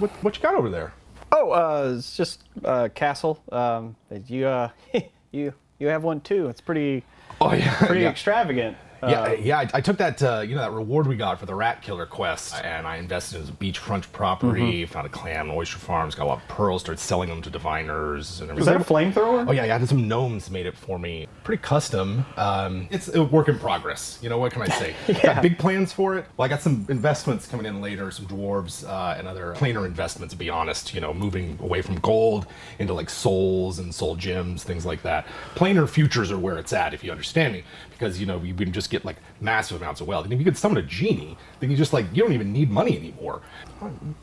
What what you got over there? Oh, uh, it's just uh, castle. Um, you uh, you you have one too. It's pretty Oh yeah, pretty yeah. extravagant. Yeah, Uh, yeah. I, I took that, uh, you know, that reward we got for the Rat Killer quest, and I invested in a beachfront property. Mm-hmm. Found a clam and oyster farms, got a lot of pearls, started selling them to diviners and is that a flamethrower? Oh yeah, yeah. I had some gnomes made it for me. Pretty custom. Um, it's a work in progress. You know what can I say? Got big plans for it. Well, I got some investments coming in later, some dwarves uh, and other planar investments. To be honest, you know, moving away from gold into like souls and soul gems, things like that. Planar futures are where it's at, if you understand me, because you know you can just get like massive amounts of wealth. And if you could summon a genie, then you just like you don't even need money anymore.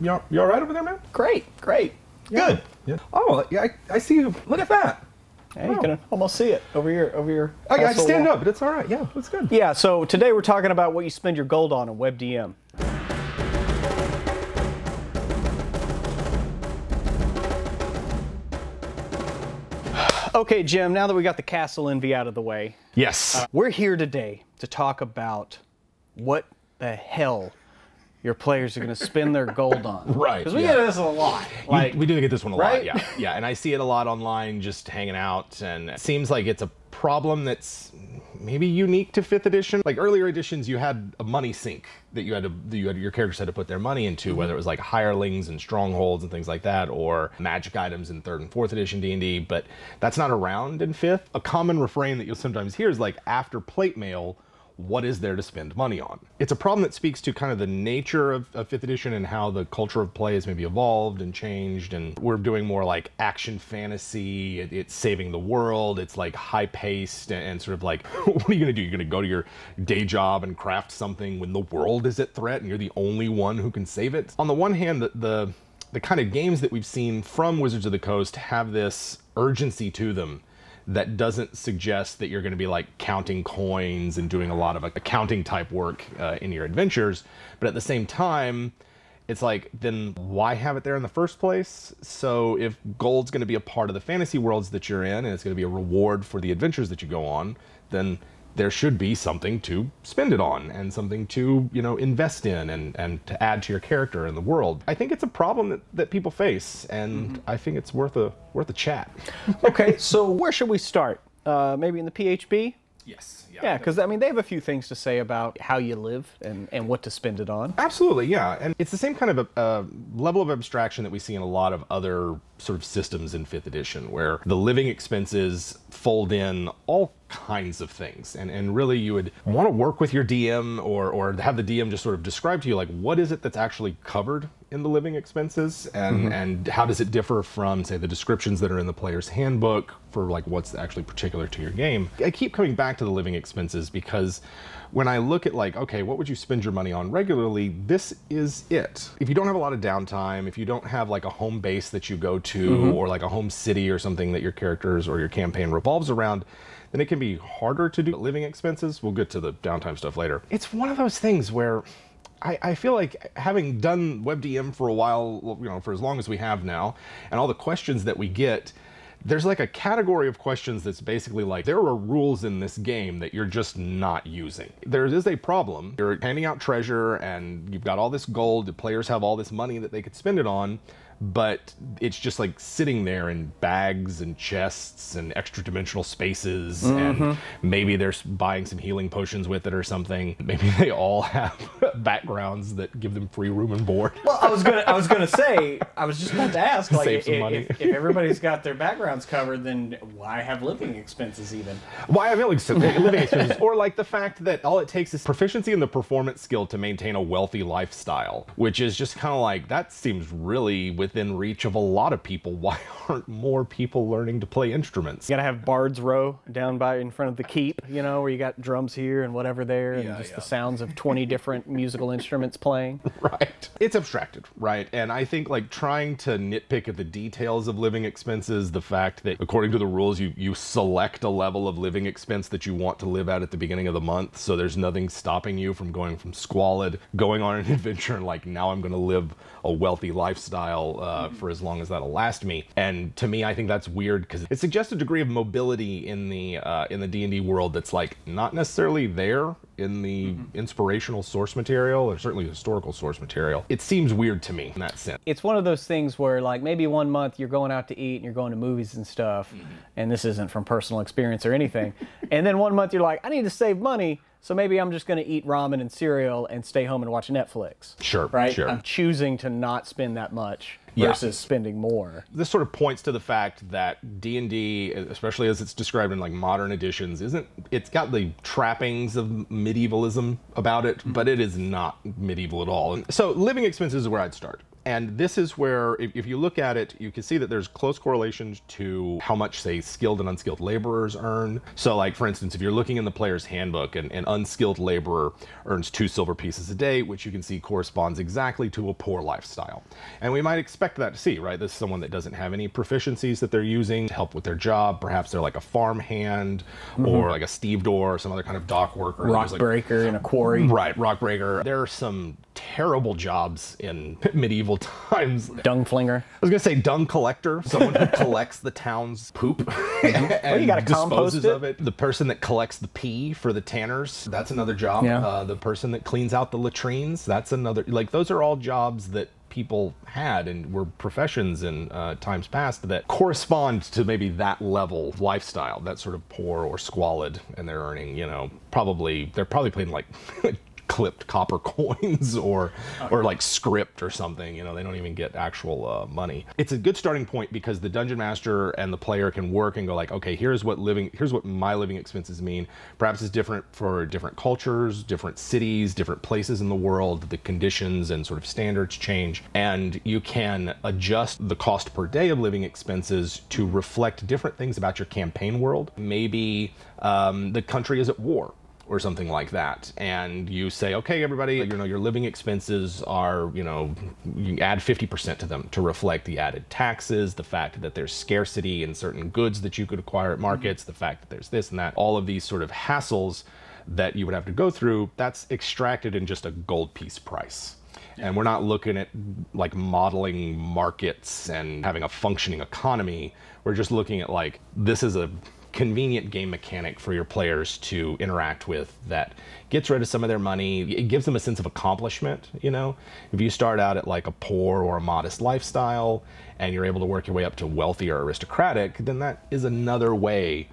You all, you all right over there, man? Great, great. Good. Yeah. Oh, yeah. I, I see you. Look at that. Hey, you can oh. almost see it over your over your. Oh, I, I stand wall. up, but it's all right. Yeah, it's good. Yeah. So today we're talking about what you spend your gold on in WebDM. Okay, Jim. Now that we got the castle envy out of the way, Yes. Uh, we're here today to talk about what the hell your players are going to spend their gold on. Right, Because we yeah. get this a lot. Like, we do get this one a lot, yeah, yeah, and I see it a lot online, just hanging out, and it seems like it's a problem that's maybe unique to fifth edition. Like earlier editions, you had a money sink that you had to, that you had your characters had to put their money into, whether it was like hirelings and strongholds and things like that, or magic items in third and fourth edition D and D. But that's not around in fifth. A common refrain that you'll sometimes hear is like, after plate mail. What is there to spend money on? It's a problem that speaks to kind of the nature of, of fifth edition and how the culture of play has maybe evolved and changed. And we're doing more like action fantasy. It, it's saving the world. It's like high paced and, and sort of like, what are you going to do? You're going to go to your day job and craft something when the world is at threat and you're the only one who can save it. On the one hand, the, the the kind of games that we've seen from Wizards of the Coast have this urgency to them that doesn't suggest that you're going to be like counting coins and doing a lot of accounting type work uh, in your adventures. But at the same time, it's like, then why have it there in the first place? So if gold's going to be a part of the fantasy worlds that you're in and it's going to be a reward for the adventures that you go on, then there should be something to spend it on and something to you know invest in and, and to add to your character in the world i think it's a problem that, that people face and i think it's worth a worth a chat okay, so where should we start? Uh, maybe in the PHB? Yes Yeah, because I mean they have a few things to say about how you live and, and what to spend it on. Absolutely, yeah. And it's the same kind of a, a level of abstraction that we see in a lot of other sort of systems in fifth edition, where the living expenses fold in all kinds of things. And, and really, you would want to work with your DM or, or have the DM just sort of describe to you, like, what is it that's actually covered in the living expenses and, mm-hmm. and how does it differ from, say, the descriptions that are in the player's handbook for, like, what's actually particular to your game. I keep coming back to the living expenses because when I look at like, okay, what would you spend your money on regularly? This is it. If you don't have a lot of downtime, if you don't have like a home base that you go to mm-hmm. or like a home city or something that your characters or your campaign revolves around, then it can be harder to do living expenses. We'll get to the downtime stuff later. It's one of those things where I, I feel like having done WebDM for a while, you know, for as long as we have now, and all the questions that we get, there's like a category of questions that's basically like there are rules in this game that you're just not using. There is a problem. You're handing out treasure and you've got all this gold, the players have all this money that they could spend it on, but it's just like sitting there in bags and chests and extra dimensional spaces and mm-hmm. maybe they're buying some healing potions with it or something. Maybe they all have backgrounds that give them free room and board. Well, I was gonna I was gonna say I was just about to ask like if, if, if everybody's got their backgrounds covered, then why have living expenses even? Why I'm like living expenses, or like the fact that all it takes is proficiency in the performance skill to maintain a wealthy lifestyle, which is just kind of like that seems really within reach of a lot of people. Why aren't more people learning to play instruments? You gotta have Bard's Row down by in front of the keep, you know, where you got drums here and whatever there, and Yeah, just yeah. the sounds of twenty different musical instruments playing. right it's abstracted right and i think like trying to nitpick at the details of living expenses the fact that according to the rules you you select a level of living expense that you want to live at at the beginning of the month so there's nothing stopping you from going from squalid going on an adventure and like now i'm going to live a wealthy lifestyle uh, mm-hmm. for as long as that'll last me. And to me, I think that's weird because it suggests a degree of mobility in the uh, in the D and D world that's like not necessarily there in the mm-hmm. inspirational source material or certainly historical source material. It seems weird to me in that sense. It's one of those things where like maybe one month you're going out to eat and you're going to movies and stuff, mm-hmm. and this isn't from personal experience or anything. and then one month you're like, I need to save money. So maybe I'm just going to eat ramen and cereal and stay home and watch Netflix. Sure. Right? Sure. I'm choosing to not spend that much versus yeah. spending more. This sort of points to the fact that D&D, especially as it's described in like modern editions, isn't it's got the trappings of medievalism about it, mm-hmm. but it is not medieval at all. And so living expenses is where I'd start. And this is where, if, if, you look at it, you can see that there's close correlations to how much, say, skilled and unskilled laborers earn. So, like, for instance, if you're looking in the player's handbook, an, an unskilled laborer earns two silver pieces a day, which you can see corresponds exactly to a poor lifestyle. And we might expect that to see, right? This is someone that doesn't have any proficiencies that they're using to help with their job. Perhaps they're like a farm hand mm-hmm. or like a stevedore or some other kind of dock worker. Rock like, breaker in a quarry. Right, rock breaker. There are some terrible jobs in medieval times. Dung flinger. I was gonna say dung collector, someone who collects the town's poop and well, you gotta disposes it. of it. The person that collects the pee for the tanners, that's another job. Yeah. Uh, the person that cleans out the latrines, that's another. Like those are all jobs that people had and were professions in uh, times past that correspond to maybe that level of lifestyle, that sort of poor or squalid, and they're earning, you know, probably they're probably paying like clipped copper coins or or like script or something. You know, they don't even get actual uh, money. It's a good starting point because the dungeon master and the player can work and go like, okay, here's what living, here's what my living expenses mean. Perhaps it's different for different cultures, different cities, different places in the world. The conditions and sort of standards change, and you can adjust the cost per day of living expenses to reflect different things about your campaign world. Maybe um, the country is at war or something like that. And you say okay everybody you know your living expenses are you know you add 50% to them to reflect the added taxes the fact that there's scarcity in certain goods that you could acquire at markets the fact that there's this and that. All of these sort of hassles that you would have to go through that's extracted in just a gold piece price. And we're not looking at like modeling markets and having a functioning economy. We're just looking at like this is a convenient game mechanic for your players to interact with that gets rid of some of their money. It gives them a sense of accomplishment, you know? If you start out at like a poor or a modest lifestyle and you're able to work your way up to wealthy or aristocratic, then that is another way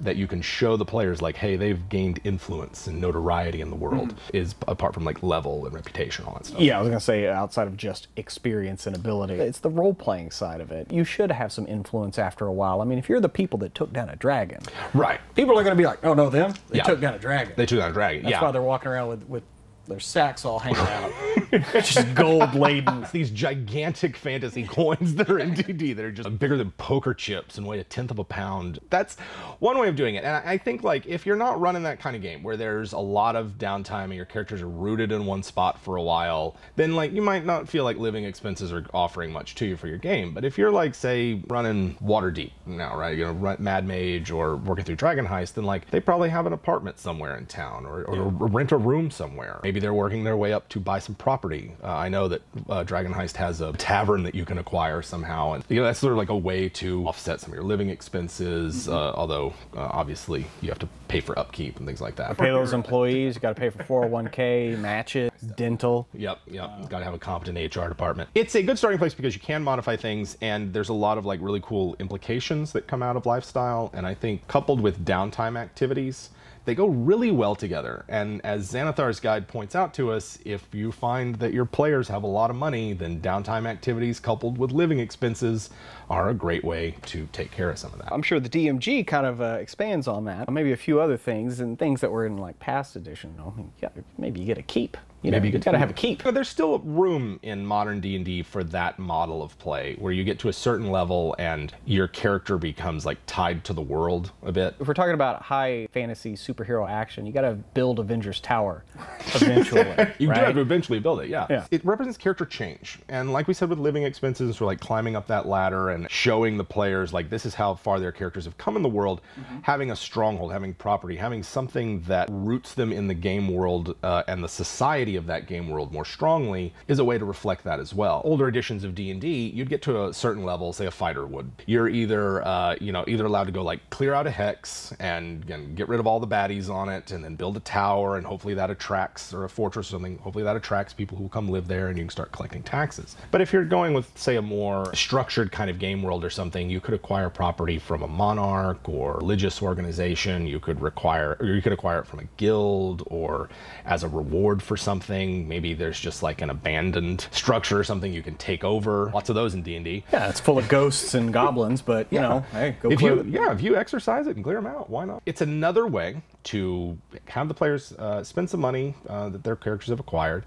that you can show the players like hey they've gained influence and notoriety in the world mm. is apart from like level and reputation all that stuff yeah i was going to say outside of just experience and ability it's the role-playing side of it you should have some influence after a while i mean if you're the people that took down a dragon right people are going to be like oh no them they yeah. took down a dragon they took down a dragon that's yeah. why they're walking around with, with their sacks all hanging out, just gold laden. These gigantic fantasy coins that are in D&D that are just bigger than poker chips and weigh a tenth of a pound. That's one way of doing it. And I think like if you're not running that kind of game where there's a lot of downtime and your characters are rooted in one spot for a while, then like you might not feel like living expenses are offering much to you for your game. But if you're like say running Waterdeep now, right? You know, Mad Mage or working through Dragon Heist, then like they probably have an apartment somewhere in town or, or yeah. rent a room somewhere. Maybe Maybe they're working their way up to buy some property. Uh, I know that uh, Dragon Heist has a tavern that you can acquire somehow, and you know, that's sort of like a way to offset some of your living expenses. Mm-hmm. Uh, although uh, obviously you have to pay for upkeep and things like that. Pay those employees. You got to pay for 401k, matches, dental. Yep, yep. Uh, got to have a competent HR department. It's a good starting place because you can modify things, and there's a lot of like really cool implications that come out of lifestyle. And I think coupled with downtime activities they go really well together. And as Xanathar's guide points out to us, if you find that your players have a lot of money, then downtime activities coupled with living expenses are a great way to take care of some of that. I'm sure the DMG kind of uh, expands on that. Maybe a few other things and things that were in like past edition. I mean, yeah, maybe you get a keep. You know, Maybe you got to have a keep. But there's still room in modern D&D for that model of play where you get to a certain level and your character becomes like tied to the world a bit. If we're talking about high fantasy superhero action, you got to build Avengers Tower eventually. you right? do have to eventually build it, yeah. yeah. It represents character change. And like we said with living expenses, we're like climbing up that ladder and showing the players like this is how far their characters have come in the world, mm-hmm. having a stronghold, having property, having something that roots them in the game world uh, and the society of that game world more strongly is a way to reflect that as well. Older editions of D&D, you'd get to a certain level, say a fighter would. You're either, uh, you know, either allowed to go like clear out a hex and, and get rid of all the baddies on it and then build a tower and hopefully that attracts, or a fortress or something, hopefully that attracts people who come live there and you can start collecting taxes. But if you're going with, say, a more structured kind of game world or something, you could acquire property from a monarch or religious organization. You could require, or you could acquire it from a guild or as a reward for something. Maybe there's just like an abandoned structure or something you can take over. Lots of those in D&D. Yeah, it's full of ghosts and goblins, but you know, hey, go If clear you, yeah, if you exercise it and clear them out, why not? It's another way to have the players uh, spend some money uh, that their characters have acquired,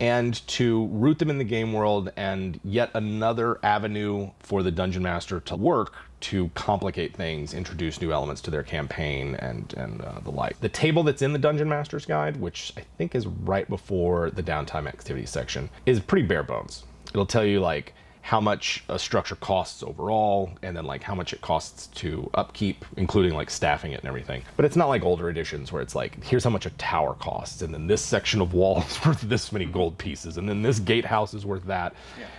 and to root them in the game world, and yet another avenue for the dungeon master to work to complicate things, introduce new elements to their campaign, and and uh, the like. The table that's in the dungeon master's guide, which I think is right before the downtime activities section, is pretty bare bones. It'll tell you like how much a structure costs overall, and then like how much it costs to upkeep, including like staffing it and everything. But it's not like older editions where it's like, here's how much a tower costs, and then this section of wall is worth this many gold pieces, and then this gatehouse is worth that.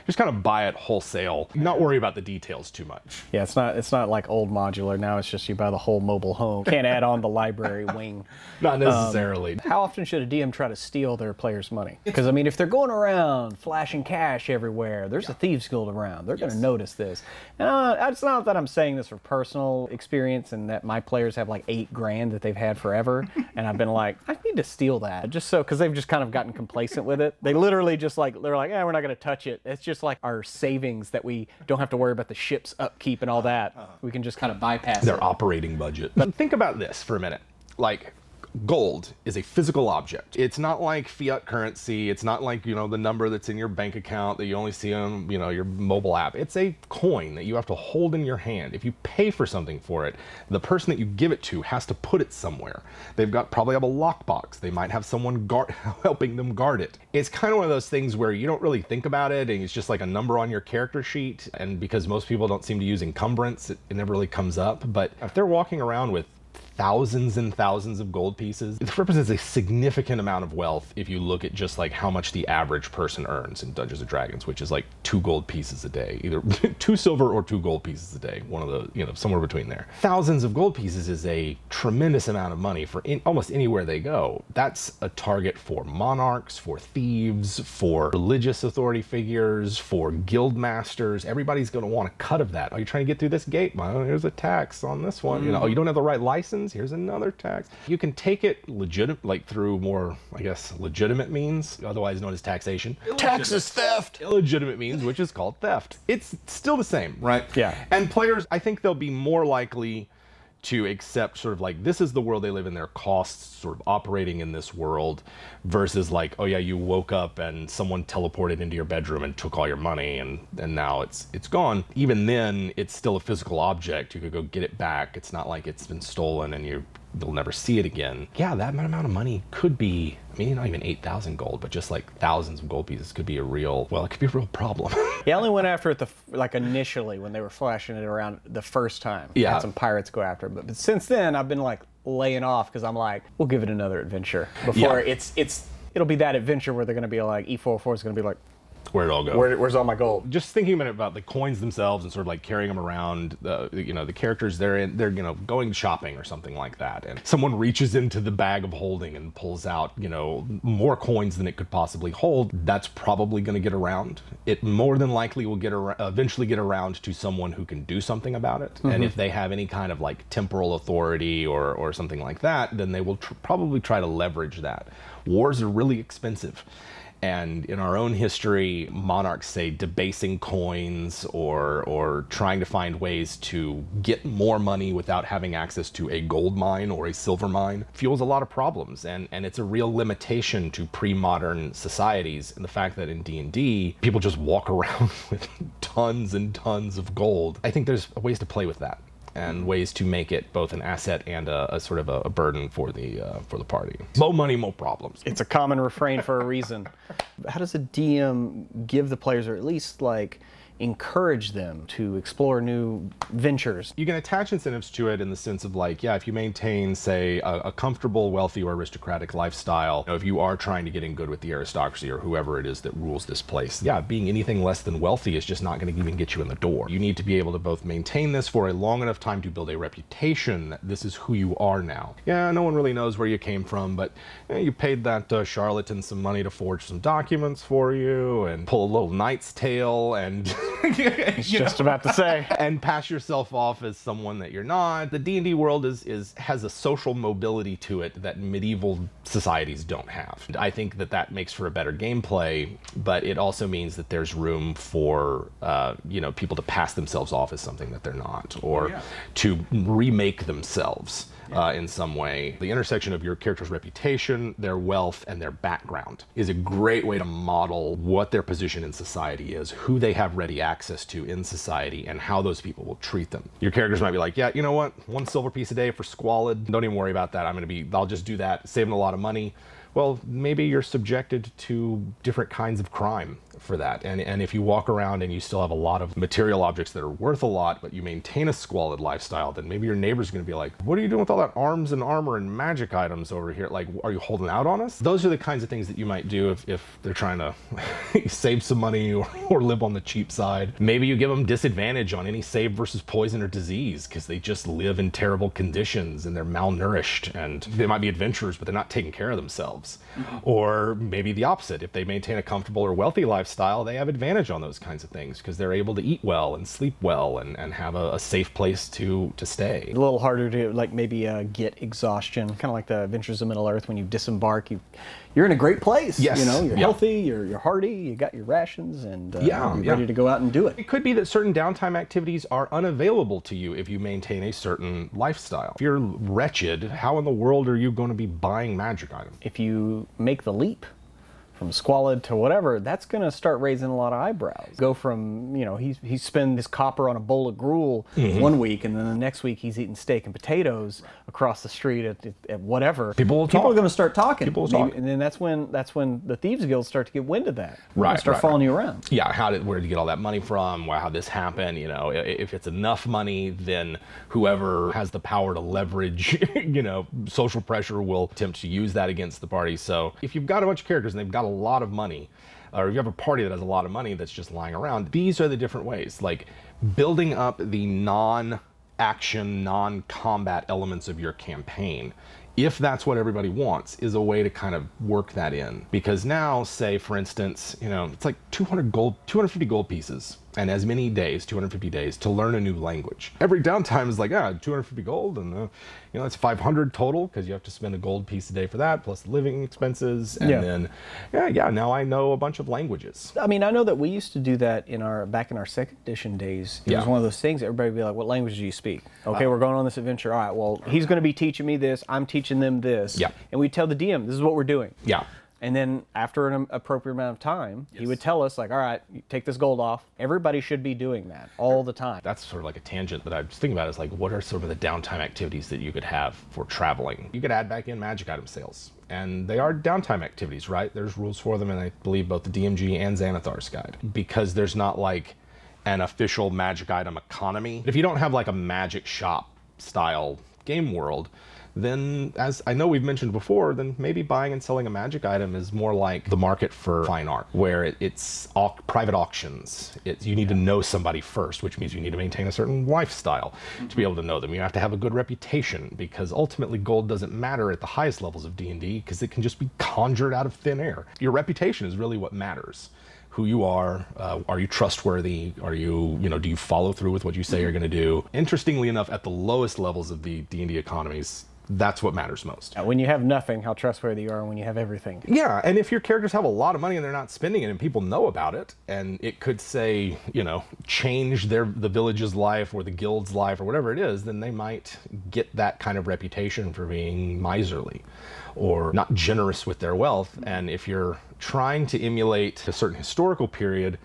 Just kind of buy it wholesale, not worry about the details too much. Yeah, it's not it's not like old modular. Now it's just you buy the whole mobile home. Can't add on the library wing. Not um, necessarily. How often should a DM try to steal their players' money? Because I mean, if they're going around flashing cash everywhere, there's a thieves guild around. They're going to notice this. Uh, it's not that I'm saying this for personal experience and that my players have like eight grand that they've had forever, and I've been like, I need to steal that just so because they've just kind of gotten complacent with it. They literally just like they're like, yeah, we're not going to touch it. It's just like our savings that we don't have to worry about the ship's upkeep and all that. We can just kind of bypass their it. operating budget. But think about this for a minute. Like gold is a physical object. It's not like fiat currency. It's not like, you know, the number that's in your bank account that you only see on, you know, your mobile app. It's a coin that you have to hold in your hand. If you pay for something for it, the person that you give it to has to put it somewhere. They've got probably have a lockbox. They might have someone guard, helping them guard it. It's kind of one of those things where you don't really think about it and it's just like a number on your character sheet and because most people don't seem to use encumbrance, it, it never really comes up, but if they're walking around with thousands and thousands of gold pieces. It represents a significant amount of wealth if you look at just like how much the average person earns in Dungeons and Dragons, which is like two gold pieces a day, either two silver or two gold pieces a day, one of the, you know, somewhere between there. Thousands of gold pieces is a tremendous amount of money for in, almost anywhere they go. That's a target for monarchs, for thieves, for religious authority figures, for guild masters. Everybody's going to want a cut of that. Are you trying to get through this gate? Well, here's a tax on this one. You know, oh, you don't have the right license. Here's another tax. You can take it legitimate, like through more, I guess, legitimate means, otherwise known as taxation. Taxes theft. Illegitimate means, which is called theft. It's still the same, right? Yeah. And players, I think they'll be more likely to accept sort of like this is the world they live in their costs sort of operating in this world versus like oh yeah you woke up and someone teleported into your bedroom and took all your money and and now it's it's gone. Even then it's still a physical object. You could go get it back. It's not like it's been stolen and you you'll never see it again yeah that amount of money could be i mean not even 8000 gold but just like thousands of gold pieces could be a real well it could be a real problem Yeah, I only went after it the like initially when they were flashing it around the first time. Yeah. had some pirates go after it, but, but since then I've been like laying off because I'm like, we'll give it another adventure before Yeah. it's it's it'll be that adventure where they're gonna be like E44 is gonna be like, where it all goes. Where, where's all my gold? just thinking a minute about the coins themselves and sort of like carrying them around the you know the characters they're in they're you know going shopping or something like that. And someone reaches into the bag of holding and pulls out you know more coins than it could possibly hold. That's probably going to get around. It more than likely will get ar- eventually get around to someone who can do something about it. And if mm-hmm. they have any kind of like temporal authority or or something like that then they will tr- probably try to leverage that. Wars are really expensive and in our own history, monarchs say debasing coins or or trying to find ways to get more money without having access to a gold mine or a silver mine fuels a lot of problems and and it's a real limitation to pre-modern societies and the fact that in D&D people just walk around with tons and tons of gold. I think there's ways to play with that and ways to make it both an asset and a, a sort of a, a burden for the uh, for the party. More money, more problems. It's a common refrain for a reason. How does a DM give the players, or at least like encourage them to explore new ventures. You can attach incentives to it in the sense of like, yeah, if you maintain, say, a, a comfortable, wealthy, or aristocratic lifestyle, you know, if you are trying to get in good with the aristocracy or whoever it is that rules this place, yeah, being anything less than wealthy is just not going to even get you in the door. You need to be able to both maintain this for a long enough time to build a reputation that this is who you are now. Yeah, no one really knows where you came from, but you, know, you paid that uh, charlatan some money to forge some documents for you and pull a little knight's tale and just know, about to say and pass yourself off as someone that you're not. The D&D world is is has a social mobility to it that medieval societies don't have. I think that that makes for a better gameplay, but it also means that there's room for uh, you know people to pass themselves off as something that they're not, or oh, yeah. to remake themselves uh, in some way. The intersection of your character's reputation, their wealth, and their background is a great way to model what their position in society is, who they have ready access to in society, and how those people will treat them. Your characters might be like, yeah, you know what? One silver piece a day for squalid. Don't even worry about that. I'm going to be, I'll just do that, saving a lot of money well, maybe you're subjected to different kinds of crime for that. And, and if you walk around and you still have a lot of material objects that are worth a lot, but you maintain a squalid lifestyle, then maybe your neighbor's going to be like, what are you doing with all that arms and armor and magic items over here? Like, are you holding out on us? Those are the kinds of things that you might do if, if they're trying to save some money or, or live on the cheap side. Maybe you give them disadvantage on any save versus poison or disease because they just live in terrible conditions and they're malnourished and they might be adventurers, but they're not taking care of themselves themselves. Mm-hmm. Or maybe the opposite. If they maintain a comfortable or wealthy lifestyle, they have advantage on those kinds of things because they're able to eat well and sleep well and, and have a, a safe place to, to stay. A little harder to like maybe uh, get exhaustion, kind of like the Adventures of Middle Earth when you disembark, you you're in a great place. Yes. You know, you're healthy, you're, you're hardy, you got your rations, and uh, yeah, you're yeah. ready to go out and do it. It could be that certain downtime activities are unavailable to you if you maintain a certain lifestyle. If you're wretched, how in the world are you going to be buying magic items? If you make the leap from squalid to whatever, that's going to start raising a lot of eyebrows. Go from, you know, he's, he's spending his copper on a bowl of gruel mm-hmm. one week, and then the next week he's eating steak and potatoes across the street at, at whatever. People will People talk. are going to start talking. People will talk. And then that's when that's when the thieves Guild start to get wind of that. Right. start right, following right. you around. Yeah. How did where did you get all that money from? Why how this happened? You know, if it's enough money, then whoever has the power to leverage, you know, social pressure will attempt to use that against the party. So if you've got a bunch of characters and they've got a lot of money or if you have a party that has a lot of money that's just lying around, these are the different ways. Like building up the non action, non combat elements of your campaign if that's what everybody wants, is a way to kind of work that in. Because now, say for instance, you know, it's like 200 gold, 250 gold pieces and as many days, 250 days, to learn a new language. Every downtime is like, ah, 250 gold, and uh, you know, it's 500 total because you have to spend a gold piece a day for that, plus living expenses, and yeah. then, yeah, yeah, now I know a bunch of languages. I mean, I know that we used to do that in our back in our second edition days. It yeah. was one of those things. Everybody would be like, "What language do you speak?" Okay, uh, we're going on this adventure. All right, well, he's going to be teaching me this. I'm teaching them this. Yeah, and we tell the DM, "This is what we're doing." Yeah. And then after an appropriate amount of time, yes. he would tell us, like, all right, take this gold off. Everybody should be doing that all the time. That's sort of like a tangent that I was thinking about is like, what are sort of the downtime activities that you could have for traveling? You could add back in magic item sales. And they are downtime activities, right? There's rules for them, and I believe both the DMG and Xanathar's guide. Because there's not like an official magic item economy. If you don't have like a magic shop style game world, then as I know we've mentioned before, then maybe buying and selling a magic item is more like the market for fine art, where it, it's au- private auctions. It, you need to know somebody first, which means you need to maintain a certain lifestyle to be able to know them. You have to have a good reputation because ultimately gold doesn't matter at the highest levels of D&D because it can just be conjured out of thin air. Your reputation is really what matters who you are. Uh, are you trustworthy? Are you, you know, do you follow through with what you say you're going to do? Interestingly enough, at the lowest levels of the D&D economies, that's what matters most. When you have nothing, how trustworthy you are when you have everything. Yeah, and if your characters have a lot of money and they're not spending it and people know about it, and it could say, you know, change their the village's life or the guild's life or whatever it is, then they might get that kind of reputation for being miserly or not generous with their wealth. And if you're trying to emulate a certain historical period,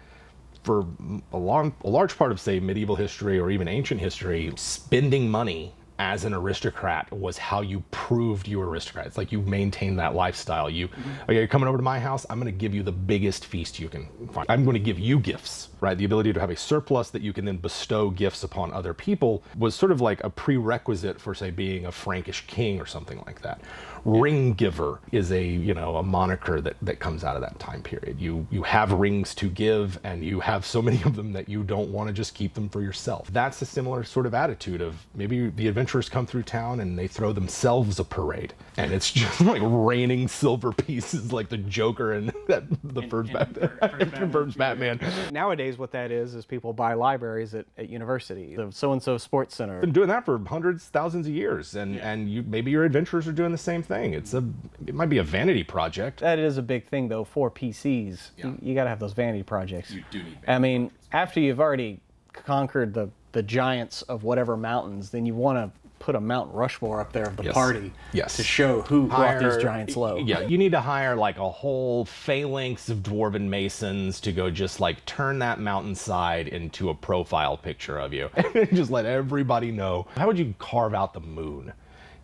for a long a large part of say medieval history or even ancient history spending money as an aristocrat was how you proved you were aristocrat. It's like you maintained that lifestyle. You, mm-hmm. okay, you're coming over to my house. I'm going to give you the biggest feast you can find. I'm going to give you gifts, right? The ability to have a surplus that you can then bestow gifts upon other people was sort of like a prerequisite for, say, being a Frankish king or something like that. Ring giver is a you know a moniker that, that comes out of that time period. You you have rings to give, and you have so many of them that you don't want to just keep them for yourself. That's a similar sort of attitude of maybe the adventurers come through town and they throw themselves a parade, and it's just like raining silver pieces like the Joker and that the first, Bat- first Batman. Nowadays, what that is is people buy libraries at, at university. The so and so sports center. Been doing that for hundreds, thousands of years, and and you maybe your adventurers are doing the same thing. It's a it might be a vanity project. That is a big thing though for PCs. Yeah. You, you got to have those vanity projects. You do need I mean, after you've already conquered the the giants of whatever mountains, then you want to put a Mount Rushmore up there of the Yes. party. Yes. To show who brought these giants low. Yeah, you need to hire like a whole phalanx of dwarven masons to go just like turn that mountainside into a profile picture of you. and just let everybody know. How would you carve out the moon?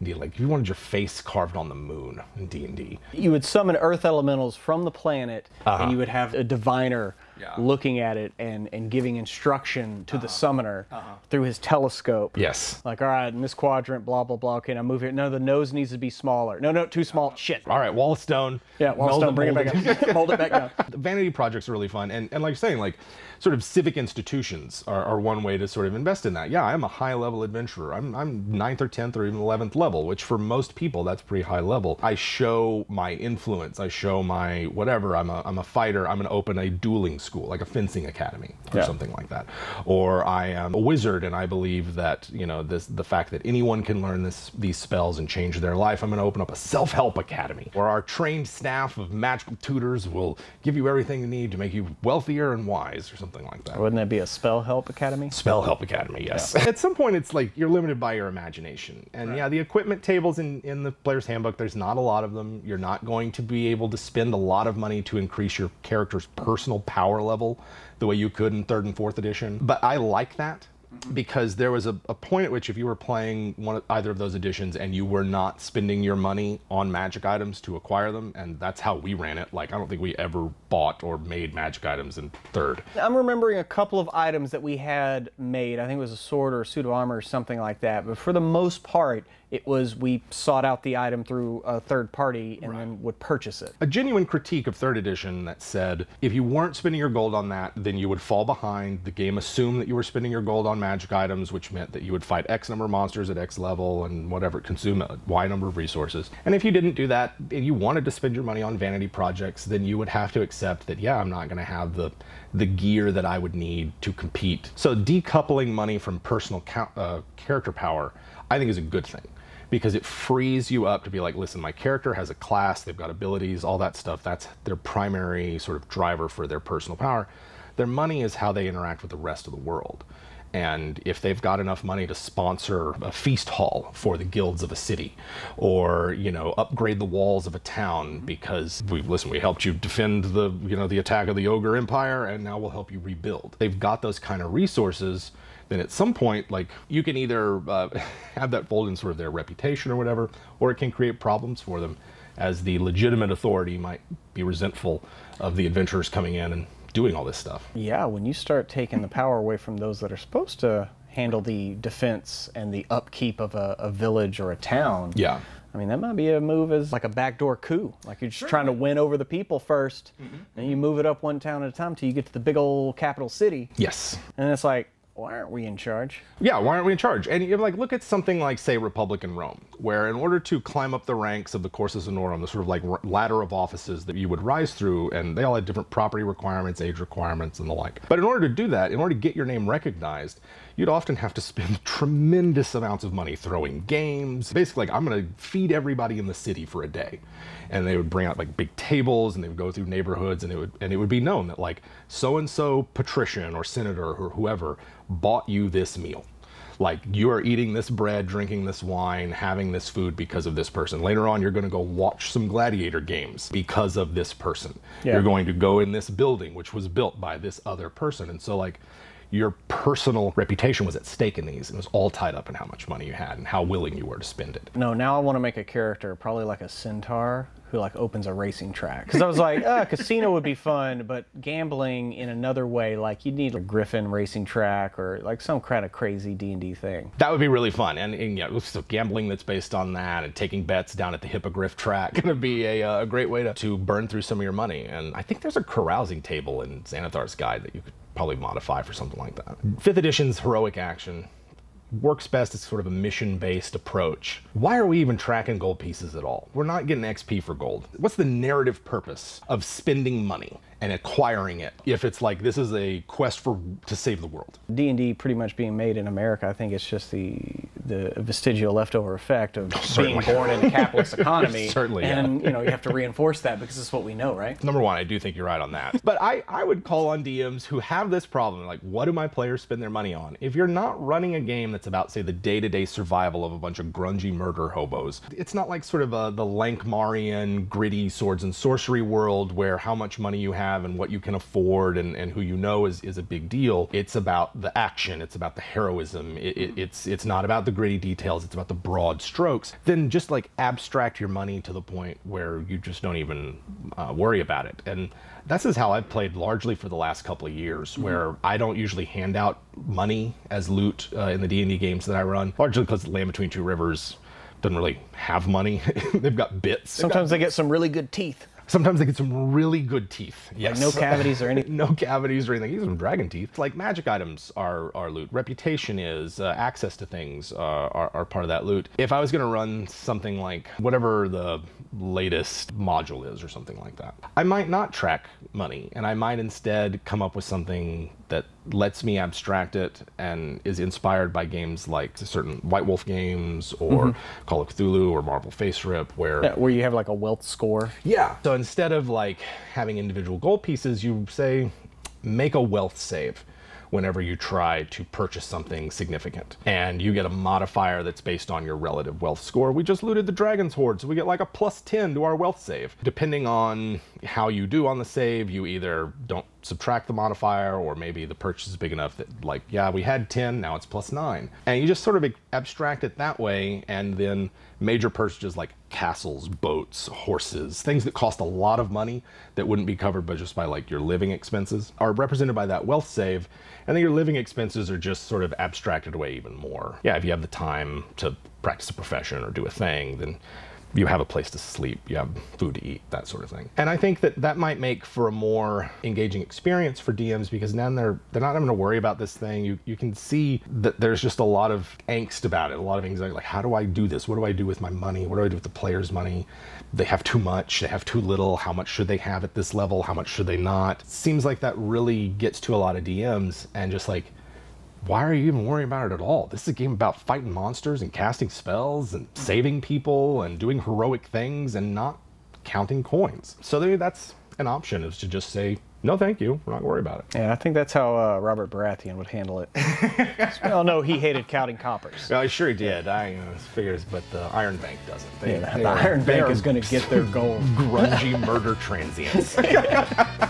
D like if you wanted your face carved on the moon in D and D. You would summon earth elementals from the planet, and uh-huh. you would have a diviner Yeah. looking at it and, and giving instruction to the uh-huh. summoner uh-huh. through his telescope. Yes. Like, all right, in this quadrant, blah, blah, blah. Okay, now move here. No, the nose needs to be smaller. No, no, too small. Shit. All right, wall of stone. Yeah, wall of stone, bring it back up. Mold it back down. The vanity projects are really fun and, and like you're saying like sort of civic institutions are, are one way to sort of invest in that. Yeah i'm a high level adventurer. I'm, I'm ninth or 10th or even 11th level which for most people that's pretty high level. I show my influence. I show my whatever. I'm a, I'm a fighter. I'm going to open a dueling school like a fencing academy or Yeah. something like that. Or i am a wizard and i believe that you know this the fact that anyone can learn this these spells and change their life i'm going to open up a self-help academy. Where our trained staff of magical tutors will give you everything you need to make you wealthier and wise or something like that Wouldn't that be a spell help academy? Spell Help Academy, yes. At some point, it's like you're limited by your imagination. And yeah, the equipment tables in, in the player's handbook, there's not a lot of them. You're not going to be able to spend a lot of money to increase your character's personal power level the way you could in third and fourth edition. But I like that Mm-hmm. because there was a, a point at which if you were playing one of, either of those editions and you were not spending your money on magic items to acquire them, and that's how we ran it. Like I don't think we ever bought or made magic items in third. I'm remembering a couple of items that we had made. I think it was a sword or a suit of armor or something like that. But for the most part, it was we sought out the item through a third party and then would purchase it. a genuine critique of third edition that said if you weren't spending your gold on that, then you would fall behind. The game assumed that you were spending your gold on magic items, which meant that you would fight X number of monsters at X level and whatever, consume Y number of resources. And if you didn't do that and you wanted to spend your money on vanity projects, then you would have to accept that, yeah, I'm not going to have the the gear that I would need to compete. So decoupling money from personal uh, character power, I think is a good thing because it frees you up to be like, listen, my character has a class, they've got abilities, all that stuff. That's their primary sort of driver for their personal power. Their money is how they interact with the rest of the world. And if they've got enough money to sponsor a feast hall for the guilds of a city, or you know, upgrade the walls of a town because we listen, we helped you defend the you know the attack of the ogre empire, and now we'll help you rebuild. They've got those kind of resources then at some point, like you can either uh, have that fold in sort of their reputation or whatever, or it can create problems for them, as the legitimate authority might be resentful of the adventurers coming in and doing all this stuff. Yeah, when you start taking the power away from those that are supposed to handle the defense and the upkeep of a, a village or a town. Yeah. I mean, that might be a move as like a backdoor coup. Like you're just trying to win over the people 1st mm-hmm. and you move it up one town at a time till you get to the big old capital city. Yes. And it's like, why aren't we in charge? Yeah, why aren't we in charge? And you're like, look at something like, say, Republican Rome, where in order to climb up the ranks of the Cursus Honorum, the sort of like ladder of offices that you would rise through, and they all had different property requirements, age requirements, and the like. But in order to do that, in order to get your name recognized, you'd often have to spend tremendous amounts of money throwing games. Basically, like, I'm going to feed everybody in the city for a day. And they would bring out like big tables and they would go through neighborhoods and it would and it would be known that like so and so patrician or senator or whoever bought you this meal like you are eating this bread, drinking this wine, having this food because of this person. Later on, you're going to go watch some gladiator games because of this person. Yeah. You're going to go in this building, which was built by this other person. And so, like, your personal reputation was at stake in these and it was all tied up in how much money you had and how willing you were to spend it. No, now I want to make a character, probably like a centaur who like opens a racing track. Because I was like, uh, casino would be fun, but gambling in another way, like you'd need a Griffin racing track or like some kind of crazy D and D thing. That would be really fun, and, and yeah, so gambling that's based on that, and taking bets down at the hippogriff track, going to be a, uh, a great way to, to burn through some of your money. And I think there's a carousing table in Xanathar's guide that you could probably modify for something like that. Fifth edition's heroic action works best as sort of a mission based approach. Why are we even tracking gold pieces at all? We're not getting XP for gold. What's the narrative purpose of spending money? and acquiring it if it's like this is a quest for to save the world d&d pretty much being made in america i think it's just the the vestigial leftover effect of Certainly. being born in a capitalist economy Certainly, yeah. and you know you have to reinforce that because it's what we know right number one i do think you're right on that but i i would call on dms who have this problem like what do my players spend their money on if you're not running a game that's about say the day-to-day survival of a bunch of grungy murder hobos it's not like sort of a, the Lankhmarian gritty swords and sorcery world where how much money you have have and what you can afford and, and who you know is, is a big deal. It's about the action. It's about the heroism. It, it, it's it's not about the gritty details. It's about the broad strokes. Then just like abstract your money to the point where you just don't even uh, worry about it. And this is how I've played largely for the last couple of years, mm-hmm. where I don't usually hand out money as loot uh, in the D&D games that I run, largely because Land Between Two Rivers doesn't really have money. They've got bits. They've Sometimes got they get some really good teeth. Sometimes they get some really good teeth. Yes. Like no cavities or anything. no cavities or anything. These some dragon teeth. Like magic items are, are loot. Reputation is. Uh, access to things uh, are, are part of that loot. If I was going to run something like whatever the latest module is or something like that, I might not track money and I might instead come up with something that lets me abstract it and is inspired by games like certain White Wolf games or mm-hmm. Call of Cthulhu or Marvel FASERIP, where yeah, where you have like a wealth score. Yeah. So instead of like having individual gold pieces, you say make a wealth save whenever you try to purchase something significant. And you get a modifier that's based on your relative wealth score. We just looted the Dragon's Hoard, so we get like a plus 10 to our wealth save. Depending on how you do on the save, you either don't subtract the modifier or maybe the purchase is big enough that like, yeah, we had 10, now it's plus 9. And you just sort of abstract it that way and then major purchases like castles, boats, horses, things that cost a lot of money that wouldn't be covered by just by like your living expenses are represented by that wealth save. And then your living expenses are just sort of abstracted away even more. Yeah, if you have the time to practice a profession or do a thing, then you have a place to sleep, you have food to eat, that sort of thing. And I think that that might make for a more engaging experience for DMs because then they're they're not having to worry about this thing. You you can see that there's just a lot of angst about it, a lot of anxiety. Like, how do I do this? What do I do with my money? What do I do with the players' money? They have too much. They have too little. How much should they have at this level? How much should they not? It seems like that really gets to a lot of DMs and just like why are you even worrying about it at all? This is a game about fighting monsters and casting spells and saving people and doing heroic things and not counting coins. So that's an option is to just say, no, thank you. We're not worried about it. Yeah, I think that's how uh, Robert Baratheon would handle it. well, no, he hated counting coppers. Well, sure he did. I know, figures, but the Iron Bank doesn't. They, yeah, the are, Iron Bank is going to get their gold. Grungy murder transients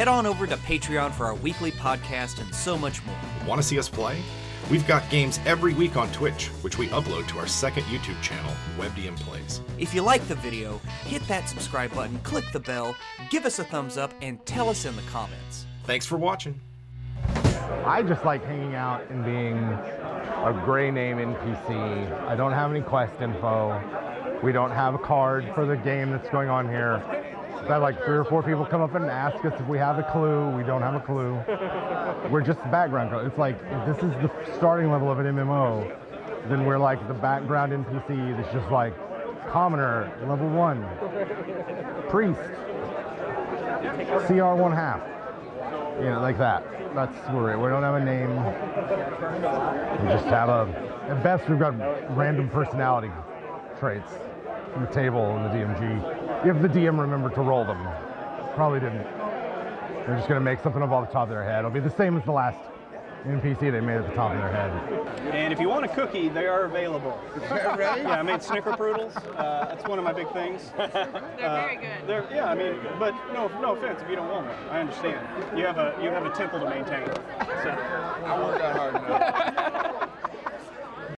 head on over to Patreon for our weekly podcast and so much more. Want to see us play? We've got games every week on Twitch, which we upload to our second YouTube channel, WebDM Plays. If you like the video, hit that subscribe button, click the bell, give us a thumbs up, and tell us in the comments. Thanks for watching. I just like hanging out and being a gray name NPC. I don't have any quest info. We don't have a card for the game that's going on here. Had like three or four people come up and ask us if we have a clue. We don't have a clue. We're just background. It's like this is the starting level of an MMO, then we're like the background NPC that's just like commoner, level one, priest, CR one half. You know, like that. That's where we don't have a name. We just have a. At best, we've got random personality traits from the table in the DMG if the DM remembered to roll them. Probably didn't. They're just going to make something up off the top of their head. It'll be the same as the last NPC, they made at the top of their head. And if you want a cookie, they are available. Really? Yeah, I made snickerpoodles. Uh, that's one of my big things. They're very good. They're, yeah, I mean, but no, no offense if you don't want one. I understand. You have a you have a temple to maintain. So I work out hard enough.